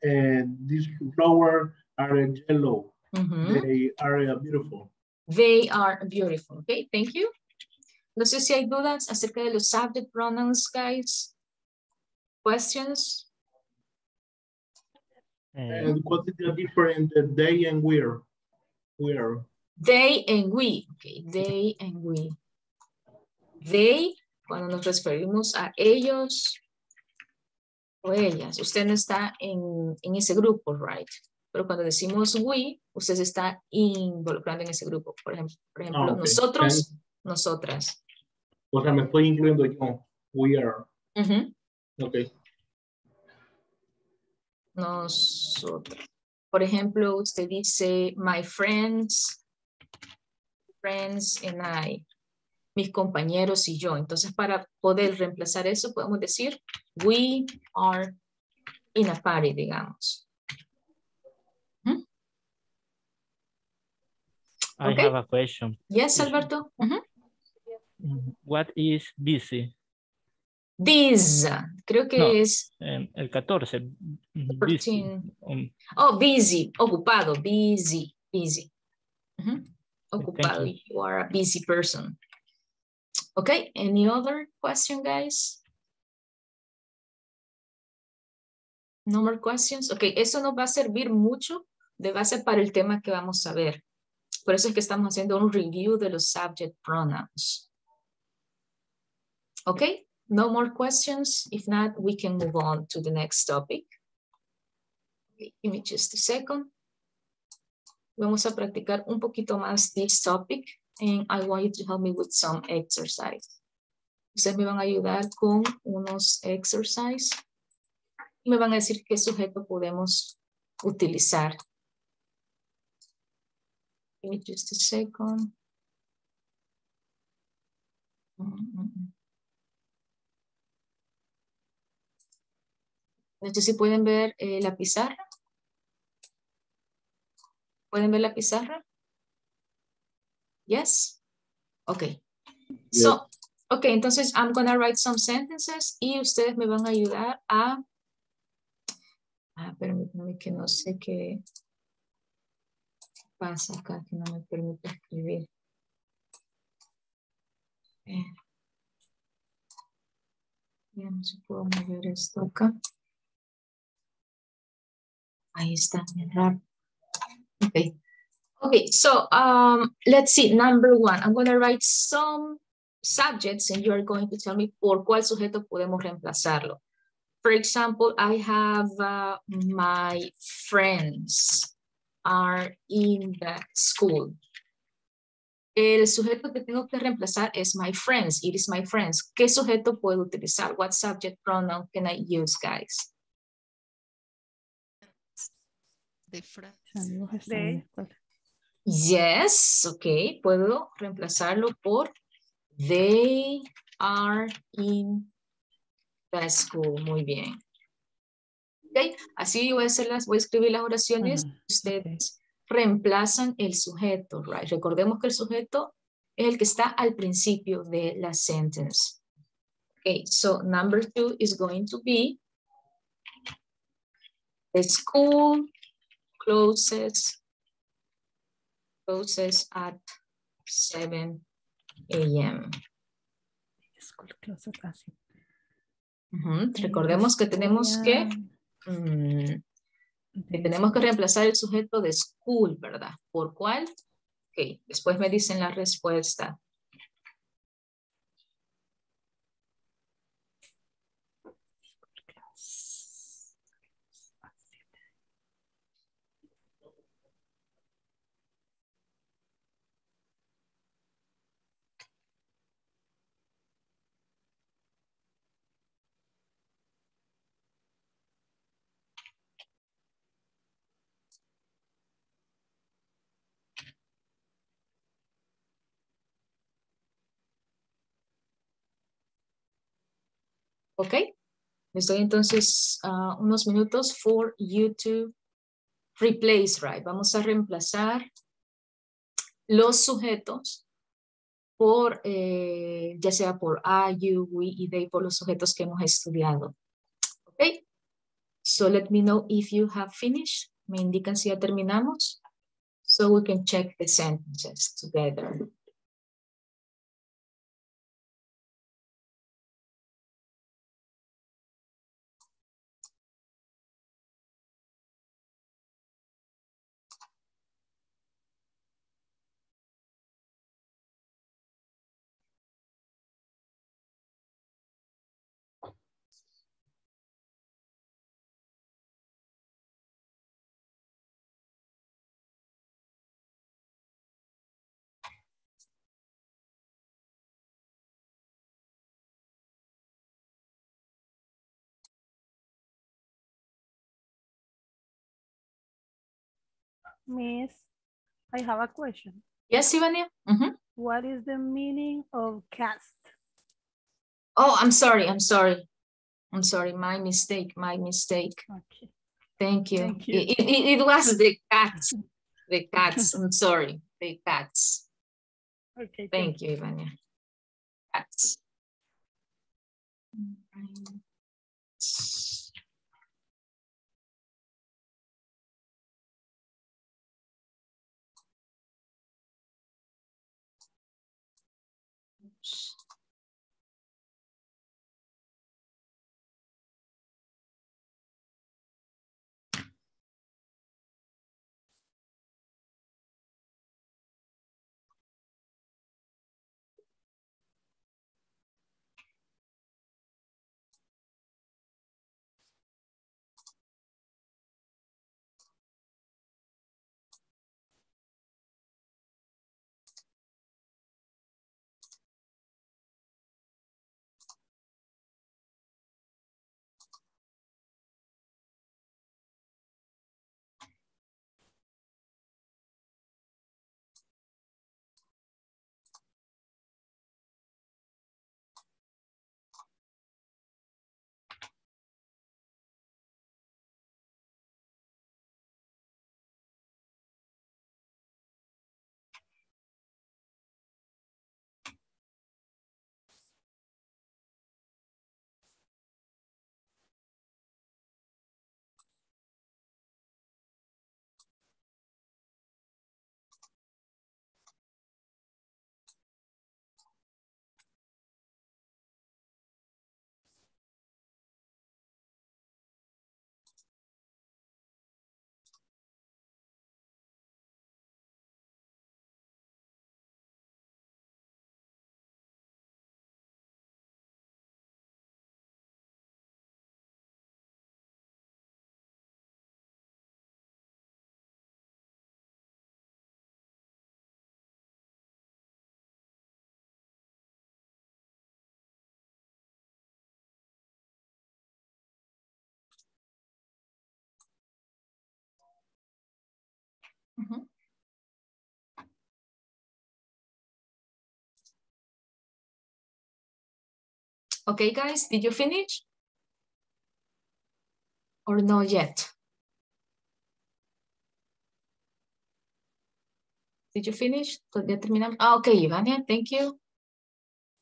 uh, these flowers are yellow. Mhm. They are uh, beautiful. They are beautiful. Okay, thank you. No sé si hay dudas acerca de los subject pronouns, guys. Questions? And what is the difference uh, they and we're? We're. They and we. Okay, they and we. They, cuando nos referimos a ellos o ellas, usted no está en, en ese grupo, right? Pero cuando decimos we, usted se está involucrando en ese grupo. Por ejemplo, por ejemplo Ah, ok. nosotros, nosotras. O sea, me estoy incluyendo yo. We are. Ujú. Okay. Nosotros. Por ejemplo, usted dice my friends, friends and I, mis compañeros y yo. Entonces, para poder reemplazar eso, podemos decir we are in a party, digamos. I Okay. have a question. Yes, Alberto? What is busy? This, creo que No. es Eh, el 14. Busy. 14. Um, Oh, busy, ocupado, busy, busy. Ujú. Ocupado, you. you are a busy person. Okay, any other question, guys? No more questions. Okay, eso nos va a servir mucho de base para el tema que vamos a ver. Por eso es que estamos haciendo un review de los subject pronouns. Okay, no more questions. If not, we can move on to the next topic. Give me just a second. Vamos a practicar un poquito más this topic and I want you to help me with some exercise. Ustedes me van a ayudar con unos exercise y me van a decir qué sujeto podemos utilizar. Give me just a second. Mm, mm, No sé si pueden ver eh, la pizarra. ¿Pueden ver la pizarra? Yes? Okay. So, okay, entonces I'm gonna write some sentences y ustedes me van a ayudar a... Ah, permítanme que no sé qué pasa acá, que no me permite escribir. Eh. Ya no sé si puedo mover esto acá. Bien raro. Okay. Okay, so um, let's see. Number one, I'm going to write some subjects and you're going to tell me por cuál sujeto podemos reemplazarlo. For example, I have uh, my friends are in the school. El sujeto que tengo que reemplazar es my friends. It is my friends. ¿Qué sujeto puedo utilizar? What subject pronoun can I use, guys? La They. escuela. Yes, ok, puedo reemplazarlo por they are in the school. Muy bien. Ok, así voy a, hacer las, voy a escribir las oraciones. Ajá, Ustedes reemplazan el sujeto, right? Recordemos que el sujeto es el que está al principio de la sentence. Okay, so number two is going to be The school closes, closes at 7 a.m. School closes Recordemos que tenemos que, mm, que tenemos que reemplazar el sujeto de school, ¿verdad? ¿Por cuál? Ok, después me dicen la respuesta. ¿Ok? Les doy entonces unos minutos for you to replace, right? Vamos a reemplazar los sujetos por, eh, ya sea por I, you, we y they, por los sujetos que hemos estudiado. ¿Ok? So let me know if you have finished. Me indican si ya terminamos. So we can check the sentences together. Miss, I have a question. Yes, Ivania? Mhm. What is the meaning of cast? Oh, I'm sorry. I'm sorry. I'm sorry. My mistake. My mistake. Okay. Thank you. Thank you. It, it, it was the (laughs) cats. The cats. I'm sorry. The cats. Okay. Thank you, Ivania. Cats. Mhm. Okay, guys, did you finish? Or not yet? Did you finish? Ah, ok, Ivania, thank you.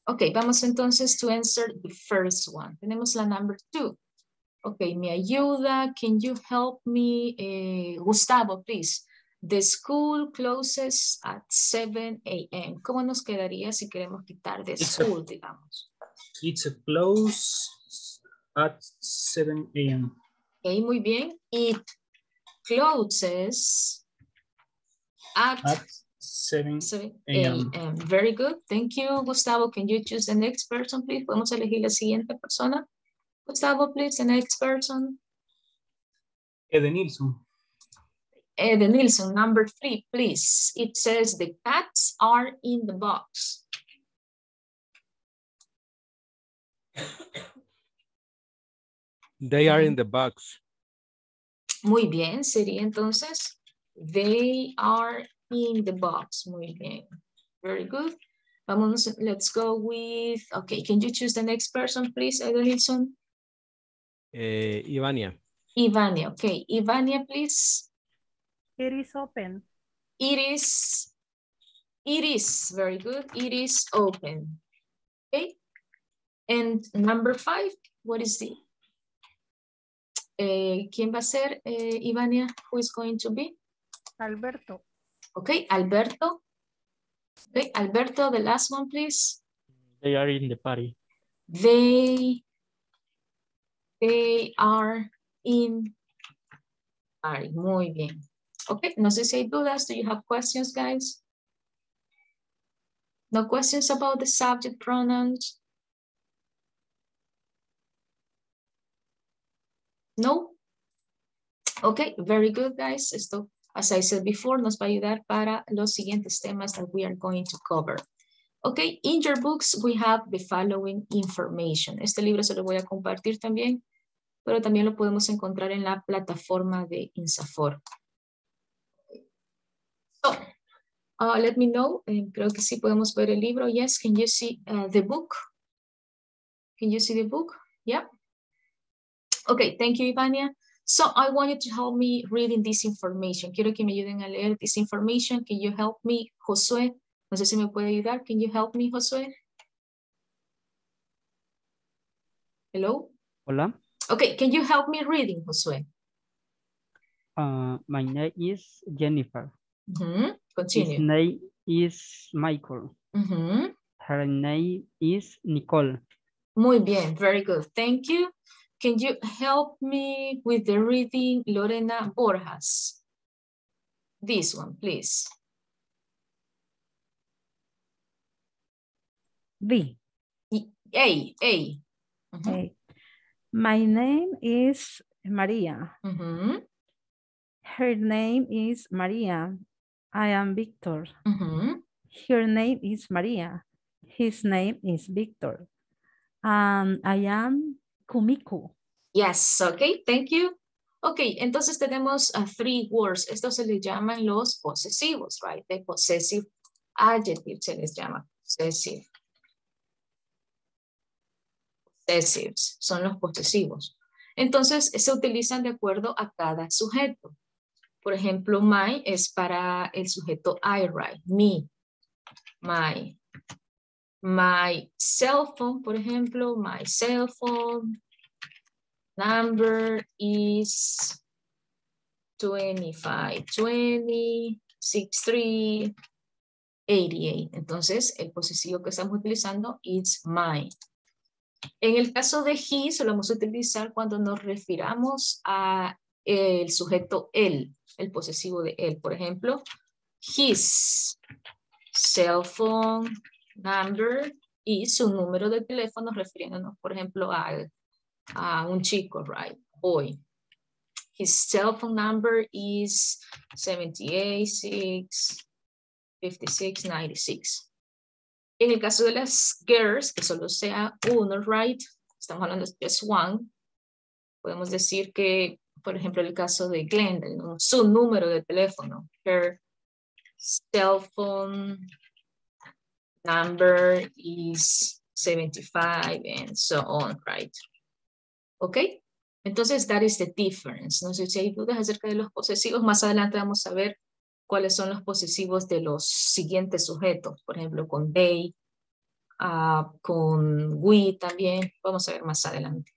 Ok, vamos entonces to answer the first one. Tenemos la number two. Ok, me ayuda. Can you help me? Eh, Gustavo, please. The school closes at 7 a.m. ¿Cómo nos quedaría si queremos quitar the school, digamos? It's a close at 7 a.m. Ok, muy bien. It closes at, At 7 7 a.m. a.m. Very good. Thank you, Gustavo. Can you choose the next person, please? Podemos elegir la siguiente persona. Gustavo, please, the next person. Edenilson. Ed Nilsson, number three, please. It says the cats are in the box. They are in the box. Muy bien, sería entonces, they are in the box. Muy bien. Very good. Vamos, let's go with, okay, can you choose the next person, please, Ed Nilsson? Eh, Ivania. Ivania, okay. Ivania, please. It is open. It is, it is, very good. It is open. Okay. And number five, what is the? Eh, ¿Quién va a ser, eh, Ivania? Who is going to be? Alberto. Okay, Alberto. Okay, Alberto, the last one, please. They are in the party. They, they are in party. Muy bien. Okay, no sé si hay dudas. Do you have questions, guys? No questions about the subject pronouns? No? Okay, very good, guys. Esto, as I said before, nos va a ayudar para los siguientes temas that we are going to cover. Okay, in your books, we have the following information. Este libro se lo voy a compartir también, pero también lo podemos encontrar en la plataforma de INSAFOR. So, uh, let me know. eh, creo que sí podemos ver el libro. Yes, can you see uh, the book? Can you see the book? Yeah. Okay, thank you, Ivania. So I want you to help me reading this information. Quiero que me ayuden a leer this information. Can you help me, Josué? No sé si me puede ayudar. Can you help me, Josué? Hello? Hola, Okay, can you help me reading, Josué? uh, my name is Jennifer. Mhm, His name is Michael. Mhm. Her name is Nicole. Muy bien, very good. Thank you. Can you help me with the reading, Lorena Borjas? This one, please. B. A, A. Okay. My name is Maria. Mhm, Her name is Maria. I am Victor. Her name is Maria. His name is Victor. And I am Kumiko. Yes, okay, thank you. Ok, entonces tenemos uh, three words. Estos se les llaman los posesivos, right? The possessive adjective se les llama. Possessive. Possessives son los posesivos. Entonces se utilizan de acuerdo a cada sujeto. Por ejemplo, my es para el sujeto I, right? Me, my. My cell phone, por ejemplo, my cell phone number is 25, 20, 63, 88. Entonces, el posesivo que estamos utilizando is my. En el caso de he, se lo vamos a utilizar cuando nos refiramos a el sujeto él, el posesivo de él. Por ejemplo, his cell phone number y su número de teléfono refiriéndonos, por ejemplo, al, a un chico, right? Boy. His cell phone number is 786 56 96. En el caso de las girls, que solo sea uno, right? Estamos hablando de just one. Podemos decir que, por ejemplo, el caso de Glenda, ¿no? su número de teléfono, her cell phone number is 75 and so on, right? ¿Ok? Entonces, that is the difference. No sé si hay dudas acerca de los posesivos. Más adelante vamos a ver cuáles son los posesivos de los siguientes sujetos. Por ejemplo, con they, ah, con we también. Vamos a ver más adelante.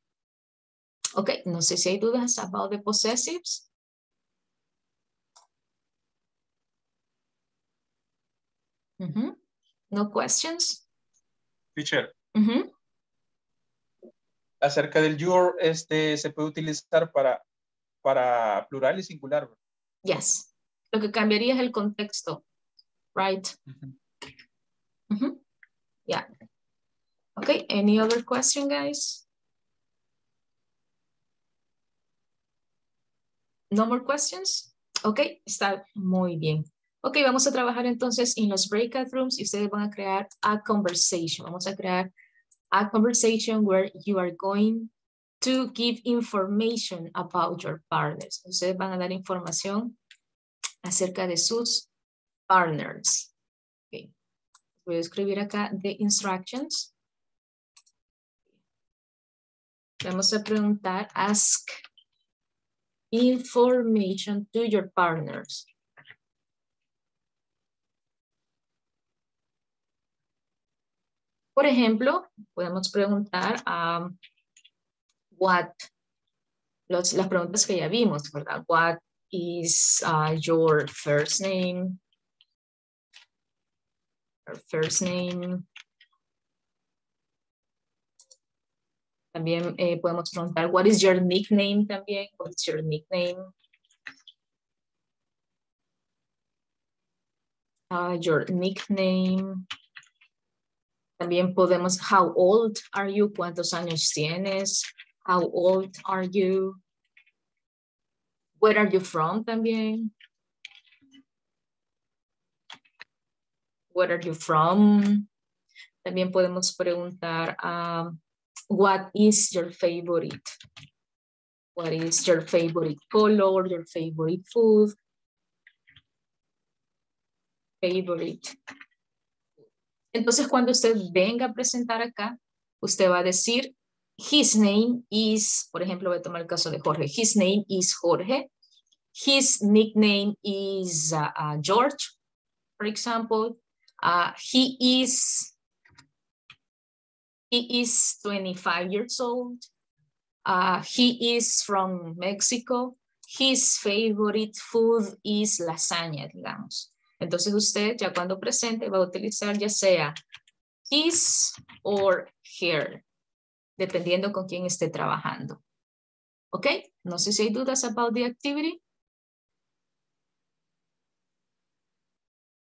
Ok, no sé si hay dudas about the possessives. No questions? Teacher, acerca del your, este, se puede utilizar para, para plural y singular. Yes. Lo que cambiaría es el contexto. Right. Yeah. Okay, any other question, guys? No more questions? Ok, está muy bien. Ok, vamos a trabajar entonces en los breakout rooms y ustedes van a crear a conversation. Vamos a crear a conversation where you are going to give information about your partners. Ustedes van a dar información acerca de sus partners. Ok. Voy a escribir acá the instructions. Vamos a preguntar, ask information to your partners. Por ejemplo, podemos preguntar a what, los, las preguntas que ya vimos, ¿verdad? What is uh, your first name? Your first name. También eh, podemos preguntar, what is your nickname también? What is your nickname? Uh, your nickname. También podemos, how old are you? ¿Cuántos años tienes? How old are you? Where are you from también? Where are you from? También podemos preguntar, um, what is your favorite? What is your favorite color, your favorite food? Favorite. Entonces, cuando usted venga a presentar acá, usted va a decir, his name is, por ejemplo, voy a tomar el caso de Jorge. His name is Jorge. His nickname is uh, uh, George, for example. Uh, he is he is 25 years old. Uh, he is from Mexico. His favorite food is lasagna, digamos. Entonces usted ya cuando presente va a utilizar ya sea his or her, dependiendo con quién esté trabajando. ¿Ok? No sé si hay dudas about the activity.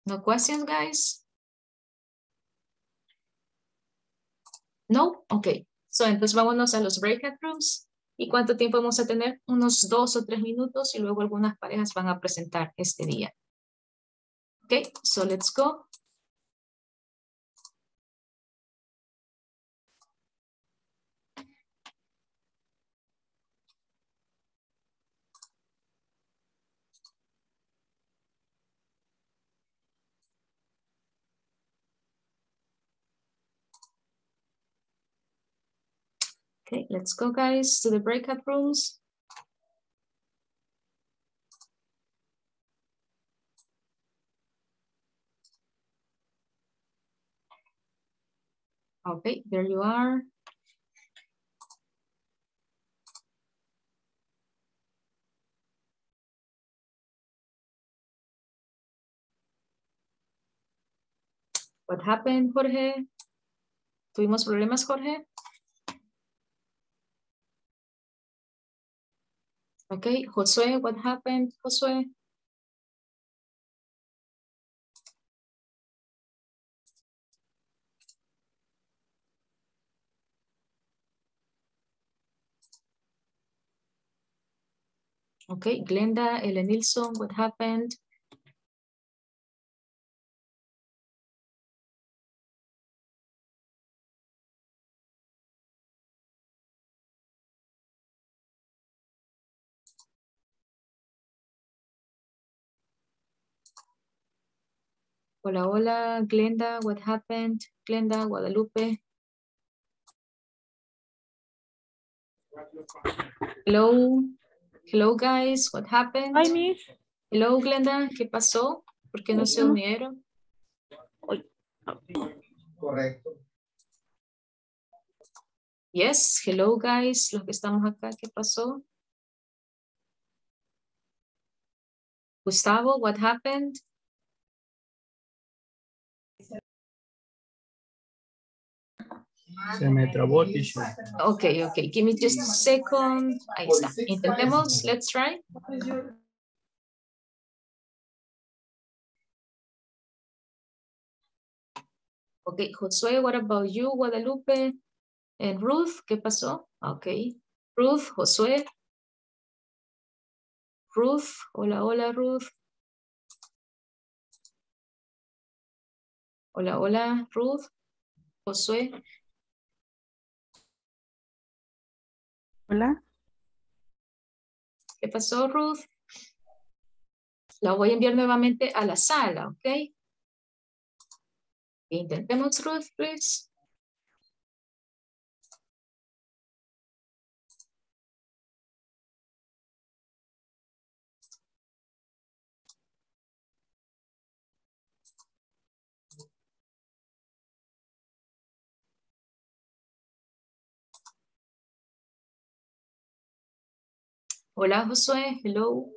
No questions, guys? No? Ok. So, entonces vámonos a los breakout rooms. ¿Y cuánto tiempo vamos a tener? Unos dos o tres minutos y luego algunas parejas van a presentar este día. Ok, so let's go. Okay, let's go guys to the breakout rooms. Okay, there you are. What happened, Jorge? ¿Tuvimos problemas, Jorge? Okay, Josue, what happened, Josue? Okay, Glenda, Ellen Nilsson, what happened? Hola, hola, Glenda, what happened? Glenda, Guadalupe. Hello, hello guys, what happened? Hi, miss. Hello, Glenda, ¿qué pasó? ¿Por qué no se unieron? Correcto. Yes, hello guys, los que estamos acá, ¿qué pasó? Gustavo, what happened? Se me trabó, teacher. Okay, okay, give me just a second. Ahí está. Intentemos, let's try. Okay, Josué, what about you, Guadalupe? And Ruth, ¿qué pasó? Okay. Ruth, Josué. Ruth, hola, hola, Ruth. Hola, hola, Ruth. Josué. Hola. ¿Qué pasó, Ruth? La voy a enviar nuevamente a la sala, ¿ok? Intentemos, Ruth, please. Hola, Josué. Hello.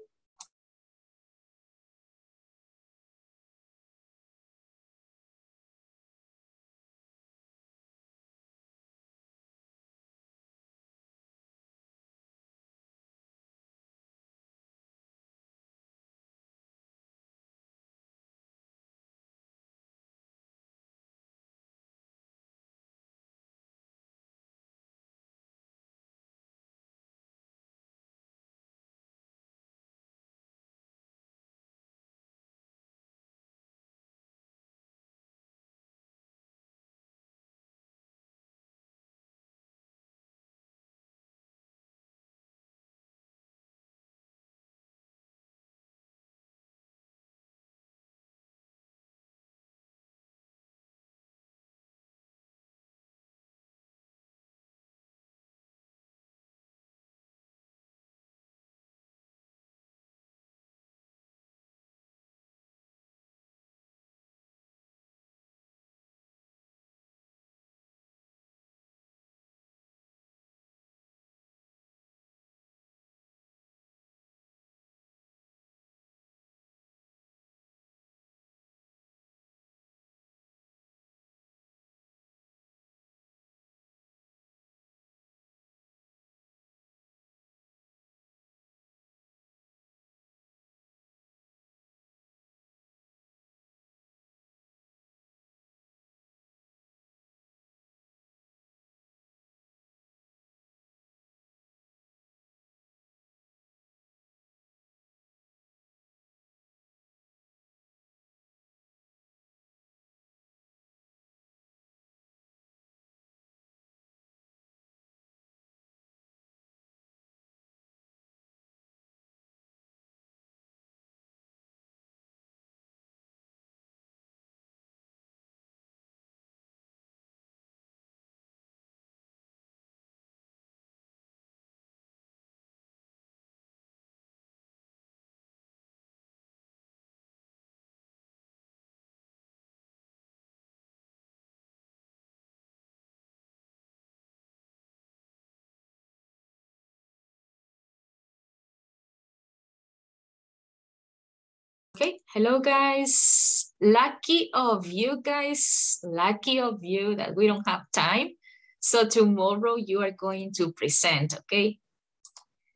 Okay, hello guys. Lucky of you guys, lucky of you that we don't have time. So tomorrow you are going to present, okay?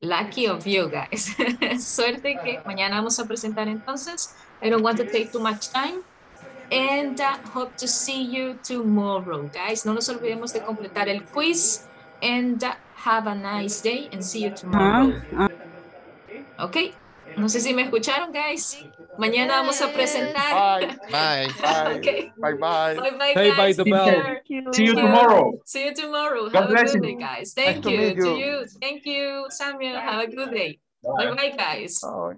Lucky of you guys. (laughs) Suerte que mañana vamos a presentar entonces. I don't want to take too much time. And uh, hope to see you tomorrow, guys. No nos olvidemos de completar el quiz. And uh, have a nice day and see you tomorrow. Okay. No sé si me escucharon, guys. Mañana vamos a presentar. Bye. (laughs) Bye. Okay. Bye bye. Bye bye, Hey, guys. by the Take bell. care. See you tomorrow. See you tomorrow. God Have a good you. day, guys. Nice Thank to you. To you. you. Thank you, Samuel. Have a good day. Bye bye, guys. Bye.